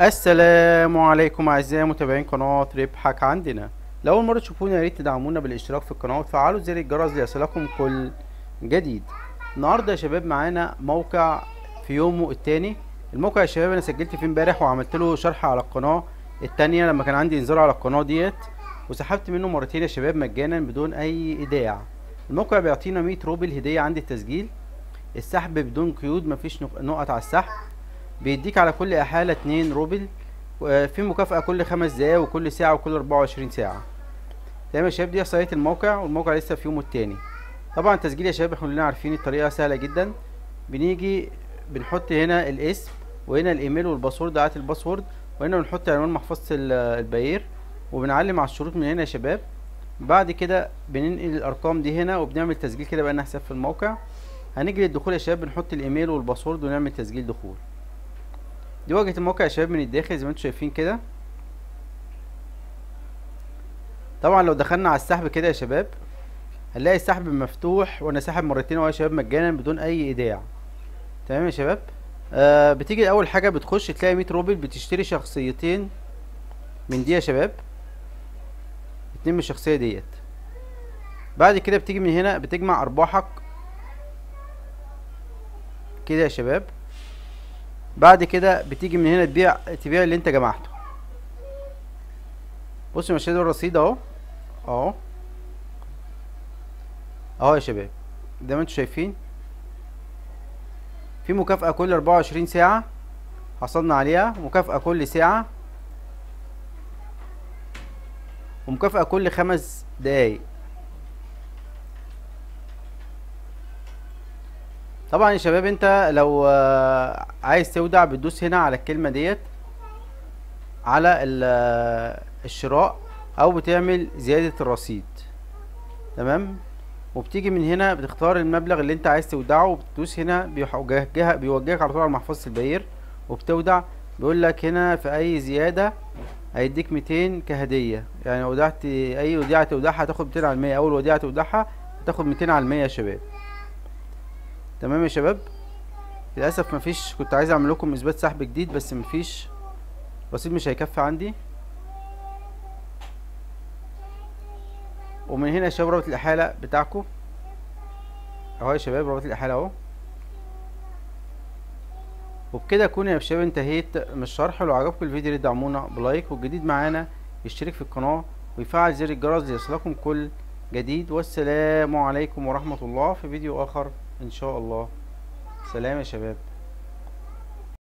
السلام عليكم أعزائي متابعين قناة ربحك عندنا. لو أول مرة تشوفونا يا ريت تدعمونا بالاشتراك في القناة وتفعلوا زر الجرس ليصلكم كل جديد. النهارده يا شباب معانا موقع في يومه التاني. الموقع يا شباب أنا سجلت فيه امبارح وعملت له شرح على القناة التانية لما كان عندي انذار على القناة ديت. وسحبت منه مرتين يا شباب مجانا بدون أي إيداع. الموقع بيعطينا 100 روبل هدية عند التسجيل. السحب بدون قيود مفيش نق- نقط على السحب. بيديك على كل إحالة اتنين روبل وفي مكافأة كل خمس دقايق وكل ساعة وكل أربعة وعشرين ساعة. تمام يا شباب دي احصائية الموقع والموقع لسه في يومه التاني. طبعا التسجيل يا شباب إحنا كلنا عارفين الطريقة سهلة جدا. بنيجي بنحط هنا الاسم وهنا الإيميل وال password إعادة ال password وهنا بنحط عنوان محفظة ال- Payeer وبنعلم على الشروط من هنا يا شباب. بعد كده بننقل الأرقام دي هنا وبنعمل تسجيل كده بقى حساب في الموقع. هنيجي للدخول يا شباب بنحط الإيميل والباسورد ونعمل تسجيل دخول. دي واجهة الموقع يا شباب من الداخل زي ما أنتم شايفين كده. طبعا لو دخلنا على السحب كده يا شباب هنلاقي السحب مفتوح وأنا ساحب مرتين اهو يا شباب مجانا بدون أي إيداع. تمام يا شباب؟ آه بتيجي اول حاجة بتخش تلاقي 100 روبل بتشتري شخصيتين من دي يا شباب. اتنين من الشخصية ديت. بعد كده بتيجي من هنا بتجمع أرباحك. كده يا شباب. بعد كده بتيجي من هنا تبيع تبيع اللي انت جمعته. بص مشاهد الرصيد اهو. اهو. اهو يا شباب. زي ما أنتوا شايفين. في مكافأة كل 24 ساعة حصلنا عليها. مكافأة كل ساعة. ومكافأة كل خمس دقايق. طبعا يا شباب انت لو آه، عايز تودع بتدوس هنا على الكلمة ديت على آه، الشراء أو بتعمل زيادة الرصيد. تمام؟ وبتيجي من هنا بتختار المبلغ اللي انت عايز تودعه وبتدوس هنا بيوجهها بيوجهك على طول على محفظة البير وبتودع. بيقول لك هنا في أي زيادة هيديك 200 كهدية. يعني ودعت أي وديعة تودعها هتاخد 200 على المية. أول وديعة تودعها هتاخد 200 على المية يا شباب. تمام يا شباب؟ للأسف مفيش كنت عايز أعمل لكم إثبات سحب جديد بس مفيش. رصيد مش هيكفي عندي. ومن هنا يا شباب رابط الإحالة بتاعكم أهو يا شباب رابط الإحالة أهو. وبكده اكون يا شباب انتهيت من الشرح لو عجبكم الفيديو دعمونا بلايك والجديد معانا يشترك في القناة ويفعل زر الجرس ليصلكم كل جديد. والسلام عليكم ورحمة الله. في فيديو آخر إن شاء الله. سلام يا شباب.